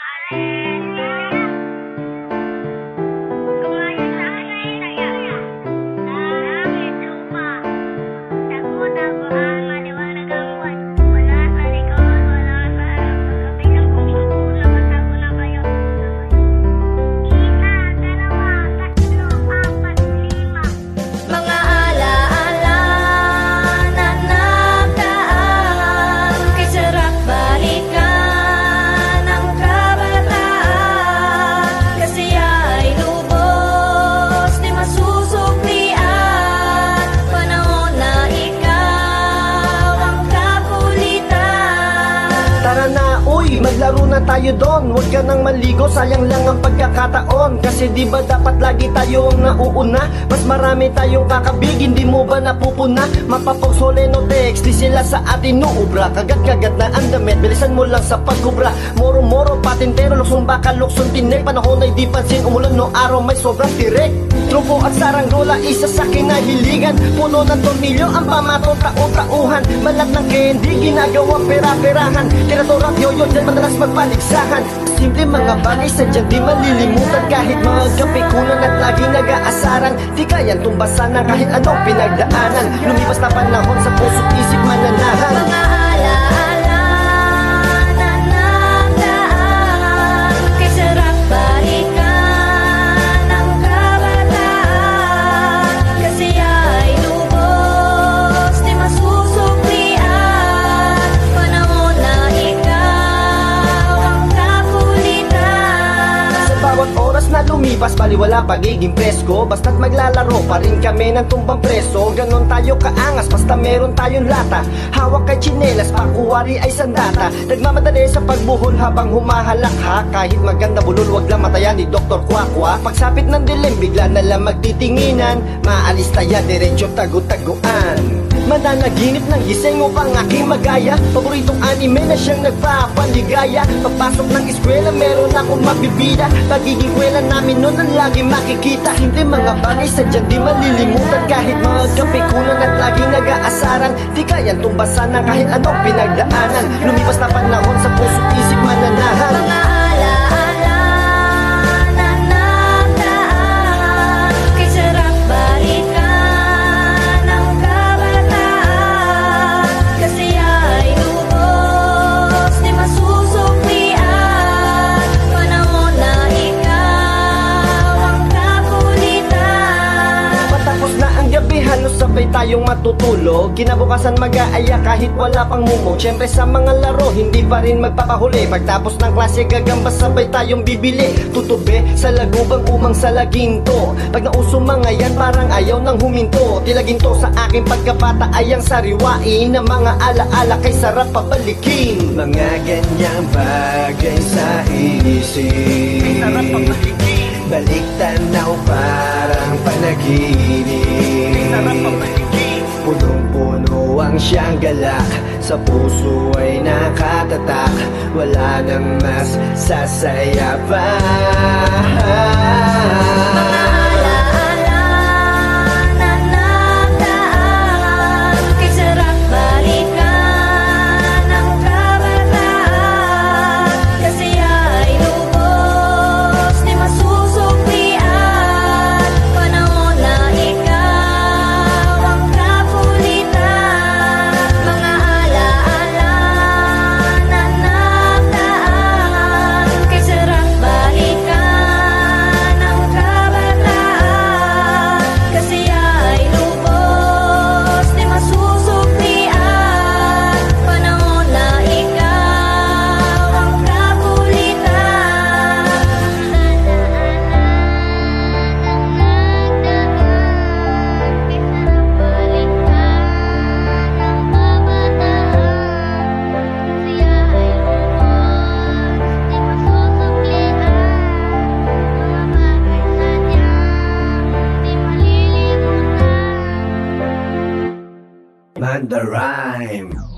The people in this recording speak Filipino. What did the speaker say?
Mga maglaro na tayo doon. Huwag ka nang maligo, sayang lang ang pagkakataon. Kasi di ba dapat lagi tayo ang nauuna? Mas marami tayong kakabig, hindi mo ba napupuna? Mapapagsole no text, di sila sa atin nuubra Kagat-kagat na ang damit, bilisan mo lang sa pagkubra Moro-moro, patintero, luksong baka, luksong tinik. Panahon ay di pansin, umulan no araw may sobrang tirik Truko at saranggola, isa sa kinahiligan. Puno ng tornilyo, ang pamato, tao-tauhan Balat ng candy, ginagawang pera-perahan. Tirator at yoyo, dyan madalas magpaligsahan. Simple mga bagay, sadyang di malilimutan. Kahit mga at lagi nag-aasaran. Di kayang tumbasan ng kahit anong pinagdaanan. Lumipas na panahon sa puso't isip mananahan. Mga na lumipas, baliwala pagiging presko. Basta't maglalaro pa rin kami ng tumbang preso. Ganon tayo kaangas, basta meron tayong lata. Hawak kay chinelas, pakuwari ay sandata. Nagmamadali sa pagbuhol habang humahalakha Kahit maganda bulol, wag lang matayan ni Dr. Kwakwa. Pagsapit ng dilim, bigla na lang magtitinginan. Maalis tayo, diretsyo tagu-taguan Mananaginip ng gising upang aking magaya. Paboritong anime na siyang nagpapaligaya. Pagpasok ng eskwela meron akong mabibida. Pagiging kwela namin noon ang lagi makikita. Hindi mga bagay sadyang di malilimutan. Kahit mga kapikunan at lagi nag-aasaran. Di kayang tumbasan ng kahit anong pinagdaanan. Lumipas na panahon sa puso't isip mananahan tayong matutulog Kinabukasan mag-aaya kahit wala pang mumog Siyempre sa mga laro, hindi pa rin magpapahuli. Pagtapos ng klase, gagamba sabay tayong bibili. Tutube sa lagubang umang sa laginto. Pag nauso mga yan, parang ayaw nang huminto. Tilaginto sa aking pagkabata ay ang sariwain Ng mga alaala kay sarap pabalikin. Mga ganyang bagay sa isip. Balik tanaw parang panaginip siyang galak. Sa puso ay nakatatak. Wala nang mas sasaya pa Panda Rhyme.